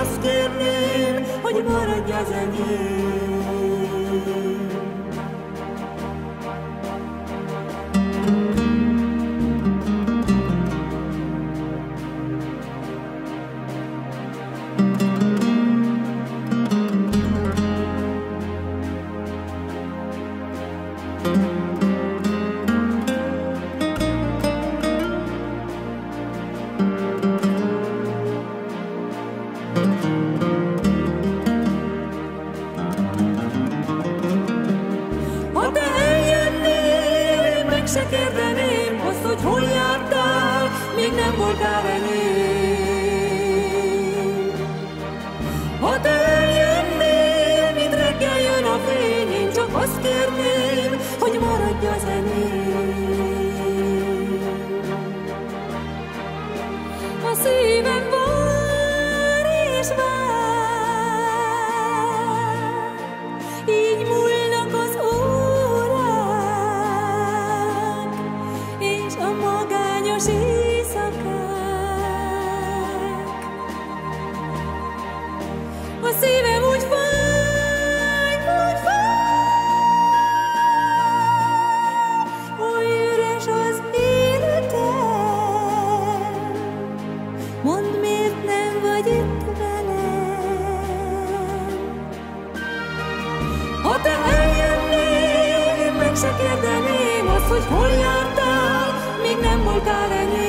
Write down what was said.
azt kérném, hogy maradj az enyém. Ha te eljönnél, meg se hogy hol jártál, még nem voltál enyém. Ha te eljönnél, mint reggel jön csak azt kérném, hogy maradj az enyém. Se kérdeném azt, hogy hol jártál, még nem voltál enyém.